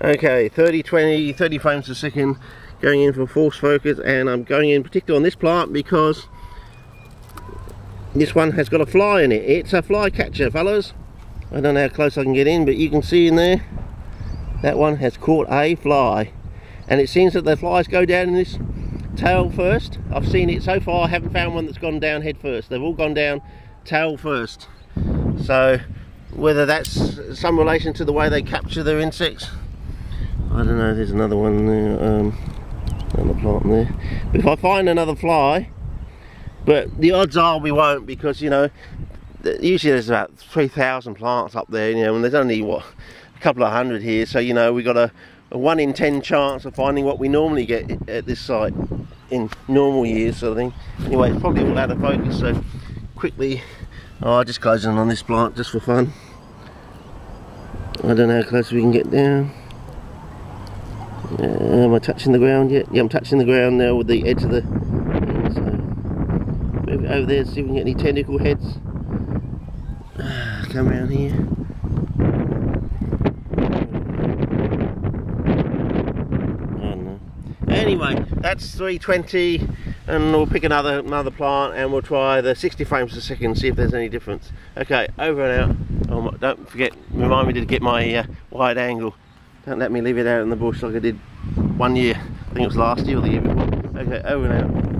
Okay, 30, 20, 30 frames a second going in for force focus and I'm going in particularly on this plant because this one has got a fly in it. It's a fly catcher fellas. I don't know how close I can get in but you can see in there that one has caught a fly and it seems that the flies go down in this tail first. I've seen it so far I haven't found one that's gone down head first. They've all gone down tail first. So whether that's some relation to the way they capture their insects I don't know, there's another one there, um, another plant there. But if I find another fly, but the odds are we won't because, you know, usually there's about 3,000 plants up there, you know, and there's only, what, a couple of hundred here, so, you know, we've got a, a 1 in 10 chance of finding what we normally get at this site in normal years, sort of thing. Anyway, it's probably all out of focus, so quickly, oh, I'll just close in on this plant just for fun. I don't know how close we can get down. Uh, am I touching the ground yet? Yeah, I'm touching the ground now with the edge of the thing, so move it over there see if we can get any tentacle heads. come around here. Anyway, that's 320 and we'll pick another another plant and we'll try the 60 frames a second see if there's any difference. Okay, over and out. Oh, don't forget, remind me to get my uh, wide angle. Don't let me leave it out in the bush like I did one year. I think it was last year or the year before. Okay, over and out.